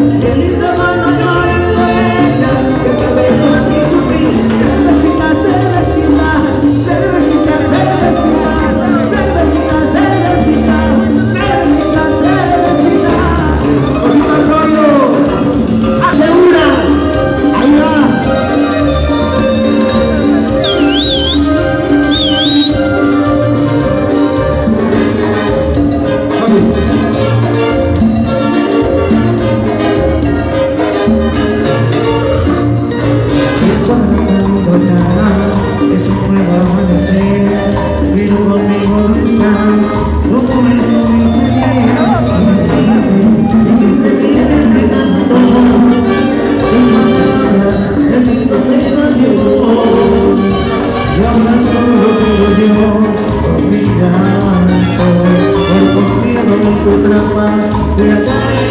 Yeni zaman Señora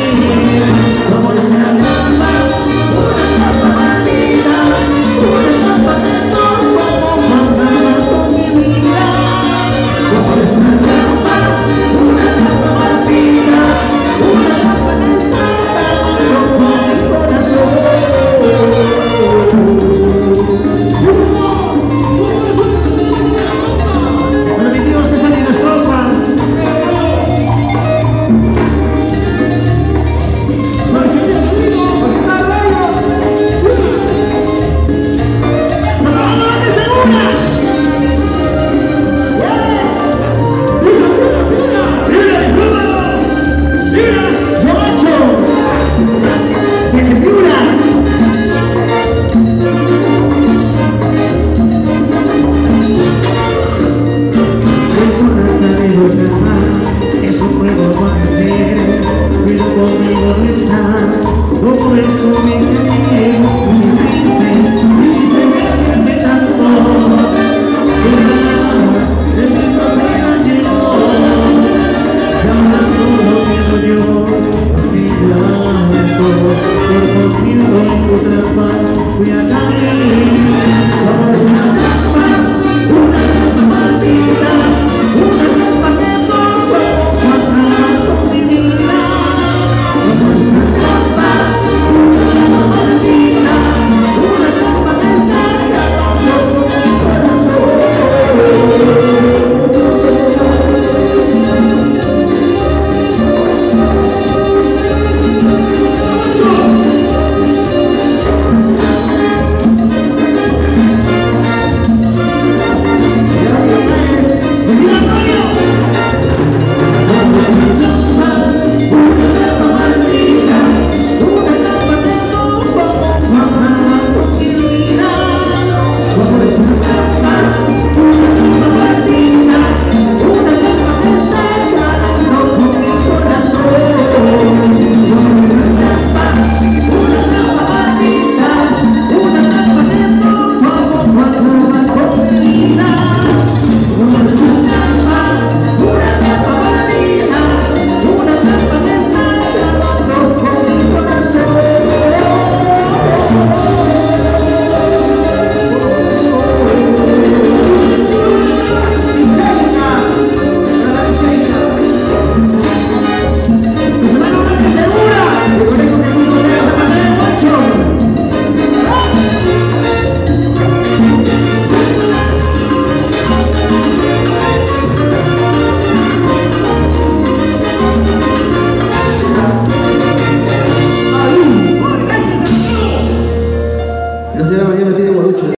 María tiene guarucho.